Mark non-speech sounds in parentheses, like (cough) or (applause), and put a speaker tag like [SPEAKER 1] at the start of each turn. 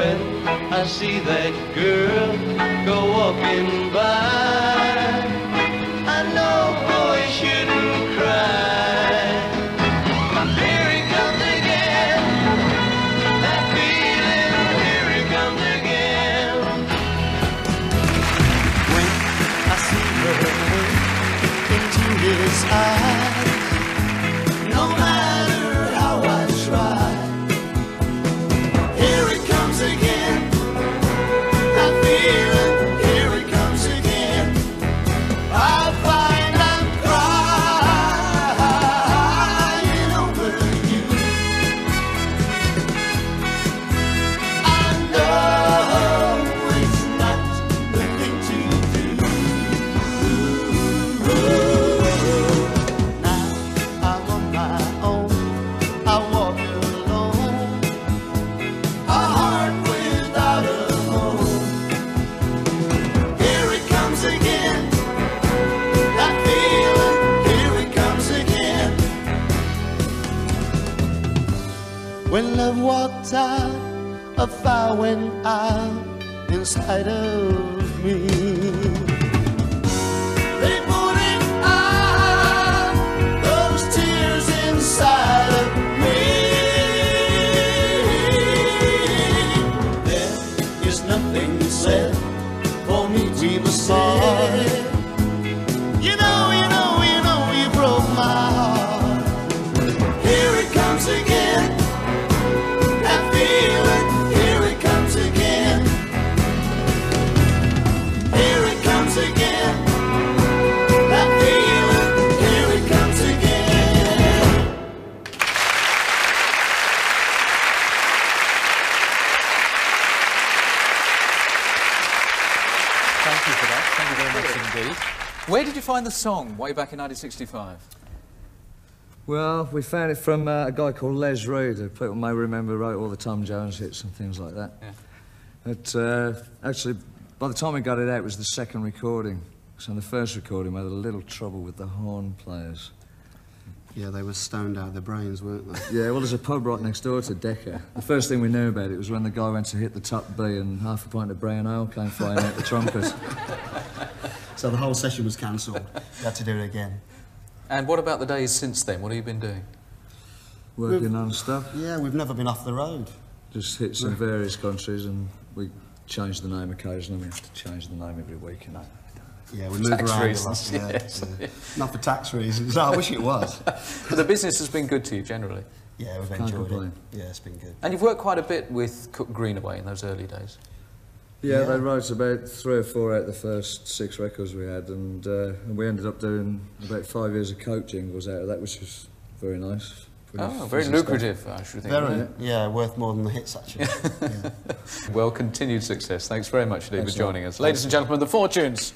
[SPEAKER 1] when I see that girl go walking by. I know boys shouldn't cry. Here he comes again. That feeling, here he comes again. When I see her look into his eyes, When love walked out, a fire went out inside of me.
[SPEAKER 2] Thank you very much indeed. Where did you find the song way back in 1965?
[SPEAKER 3] Well, we found it from uh, a guy called Les Reed, who people may remember wrote all the Tom Jones hits and things like that.
[SPEAKER 2] Yeah.
[SPEAKER 3] But uh, actually, by the time we got it out, it was the second recording. So on the first recording, we had a little trouble with the horn players.
[SPEAKER 4] Yeah, they were stoned out of their brains, weren't they?
[SPEAKER 3] Yeah, well, there's a pub right next door to Decca. The first thing we knew about it was when the guy went to hit the top B and half a pint of brown ale came flying out the trumpet. (laughs)
[SPEAKER 4] So the whole session was cancelled. (laughs) We had to do it again.
[SPEAKER 2] And what about the days since then? What have you been doing?
[SPEAKER 3] Working on stuff.
[SPEAKER 4] Yeah, we've never been off the road.
[SPEAKER 3] Just hits some various countries and we change the name occasionally. We have to change the name every week, you know.
[SPEAKER 4] Yeah, we move
[SPEAKER 2] Tax
[SPEAKER 4] around
[SPEAKER 2] reasons,
[SPEAKER 4] a lot. Yeah,
[SPEAKER 2] yes.
[SPEAKER 4] yeah. Not for tax reasons. I wish it was. (laughs)
[SPEAKER 2] But the business has been good to you generally.
[SPEAKER 4] Yeah, we've
[SPEAKER 3] Can't
[SPEAKER 4] enjoyed
[SPEAKER 3] complain.
[SPEAKER 4] it. Yeah, it's been good.
[SPEAKER 2] And you've worked quite a bit with Cook Greenaway in those early days.
[SPEAKER 3] Yeah,
[SPEAKER 4] Yeah.
[SPEAKER 3] they wrote about three or four out of the first six records we had, and, uh, and we ended up doing about five years of Coke jingles out of that, which was very nice.
[SPEAKER 2] Oh, very
[SPEAKER 3] fuzzy stuff.
[SPEAKER 2] lucrative, I should think.
[SPEAKER 4] Very,
[SPEAKER 2] Yeah.
[SPEAKER 4] yeah, worth more than the hits, actually. yeah. (laughs)
[SPEAKER 2] Well, continued success. Thanks very much indeed for
[SPEAKER 3] Thanks a lot.
[SPEAKER 2] joining us. Ladies and gentlemen, the Fortunes.